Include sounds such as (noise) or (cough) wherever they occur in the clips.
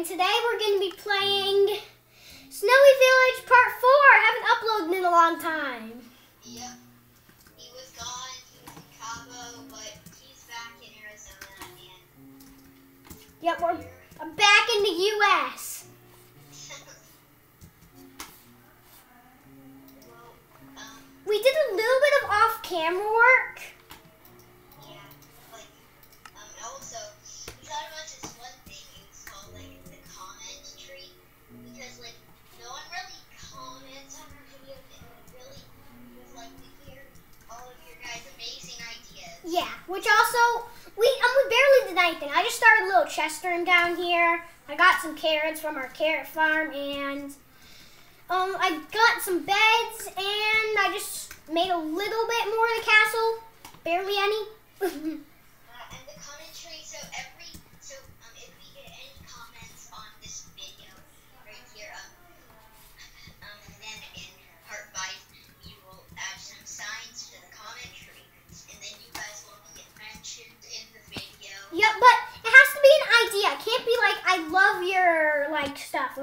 and today we're going to be playing Snowy Village Part 4. I haven't uploaded in a long time. Yep. He was gone. He was in Cabo, but he's back in Arizona, and Yep, we're I'm back in the U.S. well, um, We did a little bit of off-camera work. I just started a little chest room down here. I got some carrots from our carrot farm, and um, I got some beds, and I just made a little bit more of the castle. Barely any. (laughs)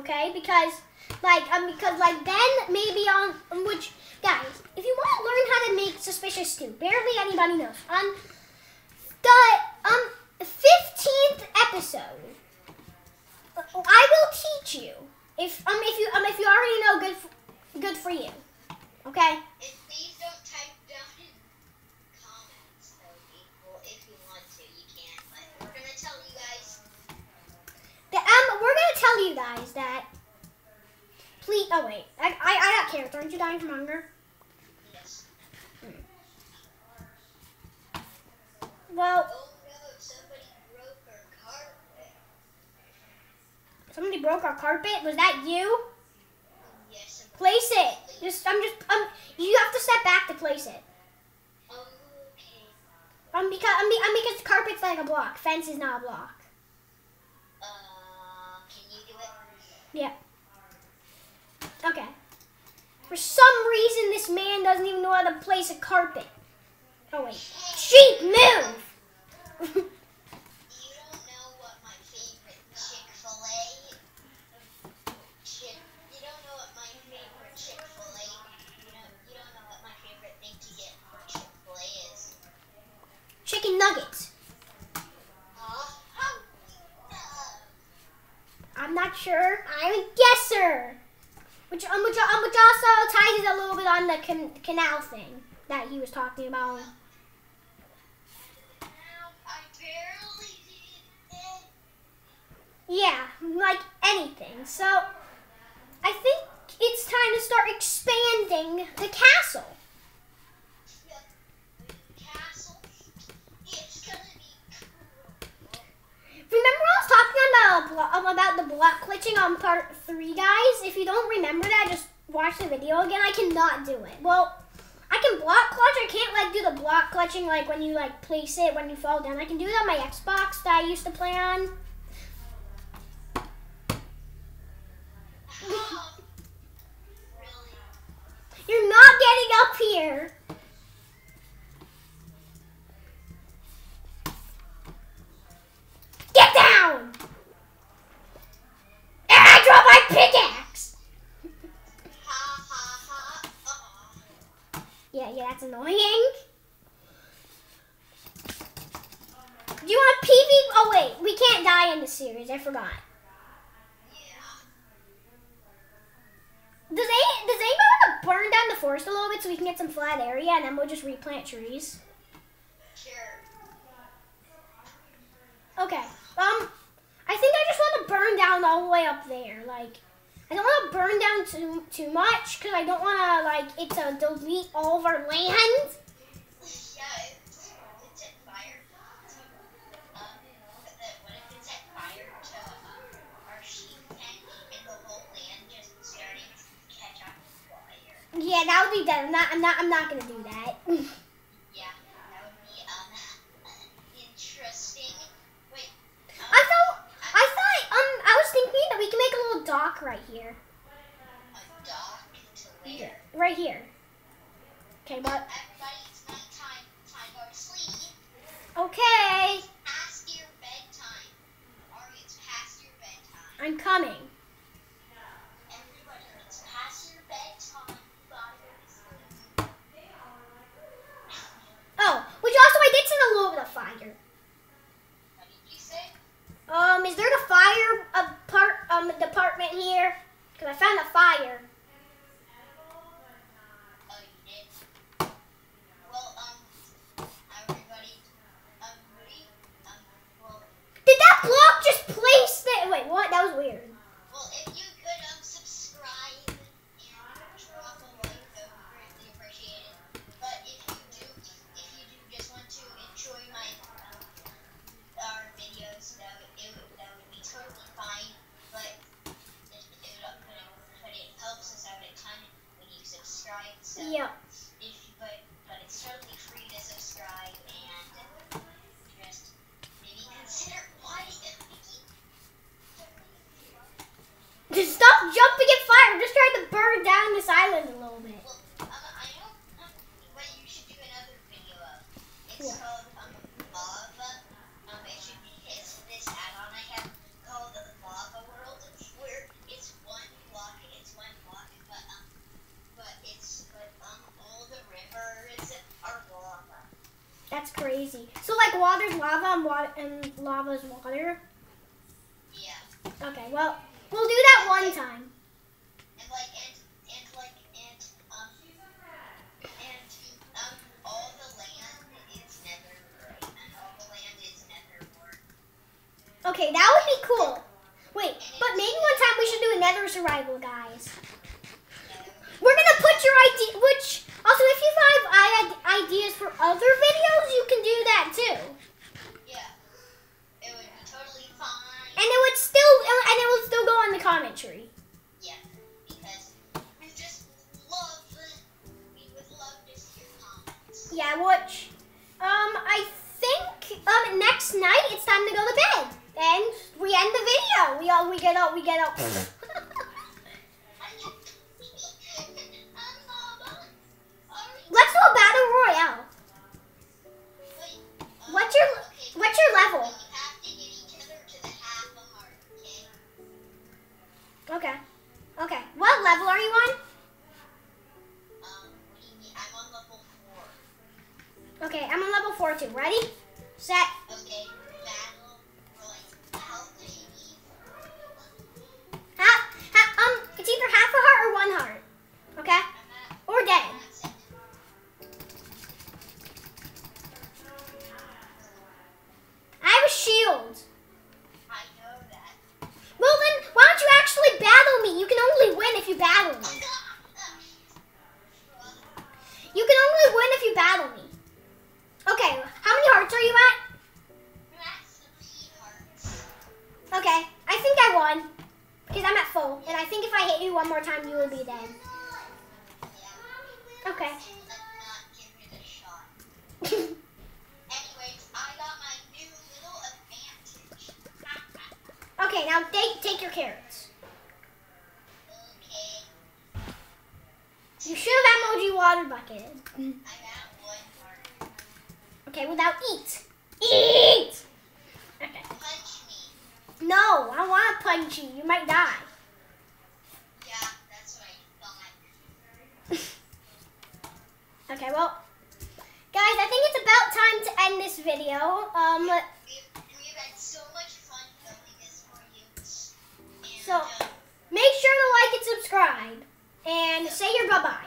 okay? Because like um because like then maybe on um, which guys, if you want to learn how to make suspicious stew, barely anybody knows. On the um fifteenth episode, I will teach you. If um if you um if you already know, good good for you. Okay. And please don't type down in comments, though, people. If you want to, you can, but we're gonna tell you guys. The, um, we're gonna tell you guys that. Please. Oh wait, I, I, I got carrots. Aren't you dying from hunger? Yes. Well, Oh no! Somebody broke our carpet. somebody broke our carpet. Was that you? Yes. Place it. Just, I'm just, um, you have to step back to place it. Okay. Um, because, um, um, because carpet's like a block. Fence is not a block. Yeah. Okay. For some reason, this man doesn't even know how to place a carpet. Oh wait. Sheep, move. (laughs) You don't know what my favorite Chick-fil-A Chick. You don't know what my favorite Chick-fil-A. You know. You don't know what my favorite thing to get for Chick-fil-A is. Chicken nuggets. Huh? How? I'm sure. I'm a guesser. Which, um, which, um, which also ties a little bit on the can- canal thing that he was talking about. Yeah, like anything. So, I think it's time to start expanding the. Castle. It's gonna be cool. Remember I was talking about, blo- um, about the block glitching on part three, guys? If you don't remember that, just watch the video again. I cannot do it. Well, I can block clutch. I can't like do the block clutching like when you like place it when you fall down. I can do it on my Xbox that I used to play on. (laughs) You're not getting up here. That's annoying. Do you want PV? Oh wait, we can't die in the series. I forgot. Yeah. Does any, does anybody want to burn down the forest a little bit so we can get some flat area and then we'll just replant trees? Sure. Okay. Um, I think I just want to burn down all the way up there. Like, I don't want to burn down too too much because I don't want to like it to delete all of our land. Yeah, that would be dead. I'm not. I'm not. I'm not gonna do that. (laughs) Yeah, that would be um interesting. Wait, I thought. I thought. Um, I was thinking that we can make a little dock right here. dock to where? Right here. Okay, but Everybody, it's nighttime. A little bit. well um, I know um, what you should do another video of. It's What? called um lava. Um it should be it's this add-on I have called the lava world where it's one block it's one block but um but it's but um all the rivers are lava. That's crazy. So like water's lava and water and lava's water. Yeah. Okay, well we'll do that one time. Okay, that would be cool. Wait, but maybe one time we should do another survival, guys. We're gonna put your idea. Which also, if you have ideas for other videos, We get up. We get up. (laughs) you battle me. You can only win if you battle me. Okay, how many hearts are you at? Okay, I think I won. Because I'm at full. And I think if I hit you one more time, you will be dead. Okay. Anyways, I got my new little advantage. okay, now take, take your carrots. Okay, You should have MLG water bucket. I'm at one heart. Okay, well now eat. Eat! Okay. Punch me. No, I want to punch you. You might die. Yeah, that's (laughs) what I. Okay, well, guys, I think it's about time to end this video. Um, We've, we've had so much fun filming this for you. And, So- make sure to like and subscribe, and say your bye-byes. bye.